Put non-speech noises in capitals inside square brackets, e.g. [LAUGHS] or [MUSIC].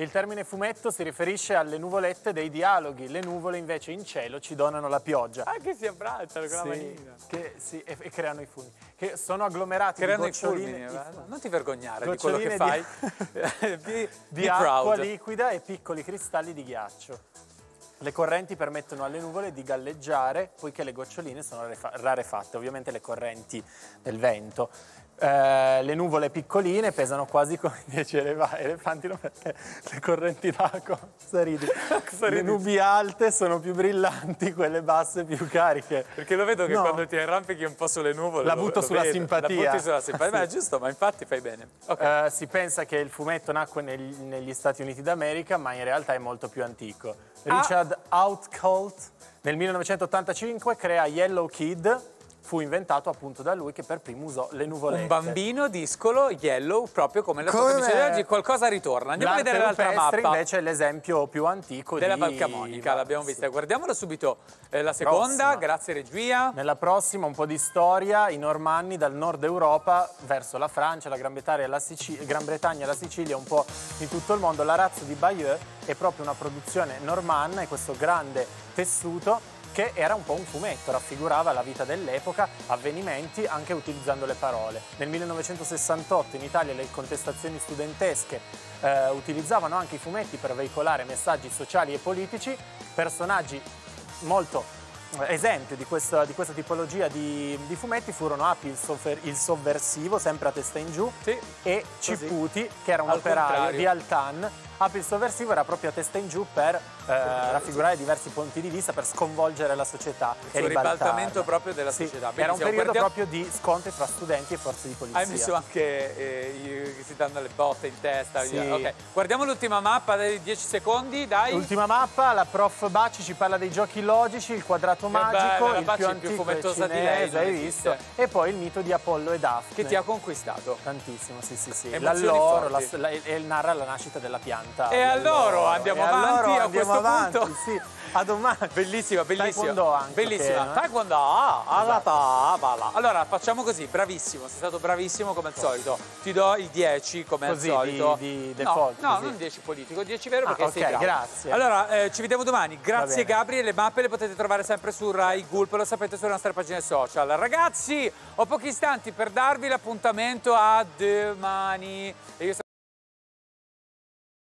Il termine fumetto si riferisce alle nuvolette dei dialoghi, le nuvole invece in cielo ci donano la pioggia. Ah, che si abbracciano con la manina. Che, sì, e, e, creano i fulmini. Che sono agglomerati creano di goccioline. I fulmini, i non ti vergognare di quello che fai. [LAUGHS] [LAUGHS] Di, di, di acqua liquida e piccoli cristalli di ghiaccio. Le correnti permettono alle nuvole di galleggiare poiché le goccioline sono rarefatte, ovviamente le correnti del vento. Eh, le nuvole piccoline pesano quasi come 10 elefanti, no? perché le correnti d'acqua, le nubi alte sono più brillanti, quelle basse più cariche. Perché lo vedo che no. quando ti arrampichi un po' sulle nuvole... La butto lo, sulla lo simpatia. La butti sulla simpatia, sì. ma è giusto, ma infatti fai bene. Okay. Eh, si pensa che il fumetto nacque negli, negli Stati Uniti d'America, ma in realtà è molto più antico. Ah. Richard. Outcalt nel 1985 crea Yellow Kid, fu inventato appunto da lui che per primo usò le nuvolette. Un bambino discolo yellow, proprio come la come sua di oggi, qualcosa ritorna. Andiamo a vedere l'altra mappa. invece è l'esempio più antico della di... Valcamonica, l'abbiamo vista. Sì. Guardiamola subito eh, la seconda, prossima. grazie regia. Nella prossima un po' di storia, i normanni dal nord Europa verso la Francia, la Gran Bretagna, la, Sicilia, Gran Bretagna, la Sicilia, un po' in tutto il mondo. La razza di Bayeux è proprio una produzione normanna, è questo grande tessuto che era un po' un fumetto, raffigurava la vita dell'epoca, avvenimenti, anche utilizzando le parole. Nel 1968 in Italia le contestazioni studentesche eh, utilizzavano anche i fumetti per veicolare messaggi sociali e politici, personaggi molto eh, esempi di questa, di questa tipologia di, di, fumetti furono Api il, il, sovversivo, sempre a testa in giù, sì, e Ciputi, che era un contrario. di Altan, Il sovversivo era proprio a testa in giù per eh, raffigurare diversi punti di vista, per sconvolgere la società il e ribaltamento proprio della sì, società. Benissimo, era un periodo guardiamo... proprio di scontri tra studenti e forze di polizia. Hai messo anche eh, che si danno le botte in testa. Sì. Okay. Guardiamo l'ultima mappa dei 10 secondi, dai. L'ultima mappa, la prof Bacci ci parla dei giochi logici, il quadrato che magico, bella, il Bacci più antico più fumettosa cinese, di lei, hai visto? E poi il mito di Apollo e Daphne. Che ti ha conquistato. Tantissimo, sì sì sì. L'alloro, la, la, e narra la nascita della pianta. E allora andiamo e avanti allora a questo avanti, punto. Sì. A domani. Bellissima, bellissima. Taekwondo anche. Bellissima. Pieno, eh? Taekwondo, ah, alla tabala. Allora, facciamo così, bravissimo, sei stato bravissimo come al solito. Ti do il 10 come così, al solito. Di, di default, no, no non 10 politico, 10 vero ah, perché okay, sei bravo. grazie. Allora, eh, ci vediamo domani. Grazie Gabri, le mappe le potete trovare sempre su Rai Gulp, lo sapete sulle nostre pagine social. Ragazzi, ho pochi istanti per darvi l'appuntamento a domani.